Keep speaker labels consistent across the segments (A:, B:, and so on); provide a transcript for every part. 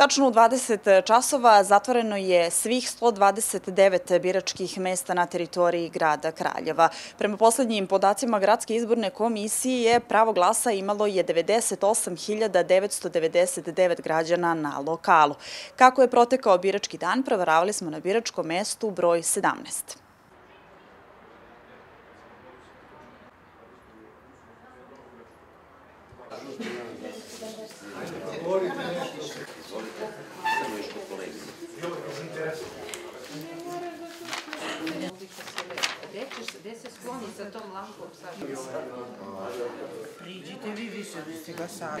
A: Tačno u 20 časova zatvoreno je svih 129 biračkih mesta na teritoriji grada Kraljeva. Prema poslednjim podacima Gradske izborne komisije pravo glasa imalo je 98.999 građana na lokalu. Kako je protekao birački dan, proveravali smo na biračkom mestu broj 17.
B: Gde se skloni tom lampom?
C: Priđite vi više, vi ste ga sad.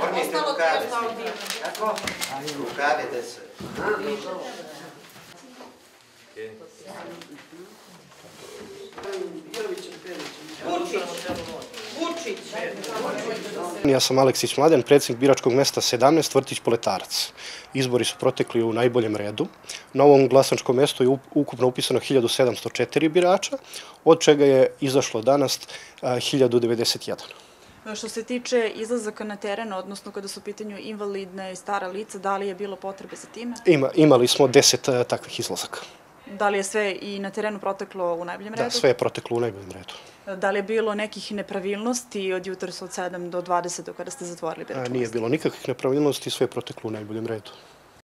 D: Povrnite rukave. Kako? Rukave da se.
E: Ja sam Aleksić Mladen, predsjednik biračkog mesta 17, Vrtić Poletarac. Izbori su protekli u najboljem redu. Na ovom glasačkom mestu je up- ukupno upisano 1704 birača, od čega je izašlo danas a, 1091.
A: Što se tiče izlazaka na teren, odnosno kada su u pitanju invalidne i stara lica, da li je bilo potrebe za time?
E: Ima, imali smo 10 a, takvih izlazaka.
A: Da li je sve i na terenu proteklo u najboljem redu?
E: Da, sve je proteklo u najboljem redu.
A: Da li je bilo nekih nepravilnosti od jutros od 7 do 20 do kada ste zatvorili
E: A,
A: biračko
E: nije bilo nikakvih nepravilnosti, sve je proteklo u najboljem redu.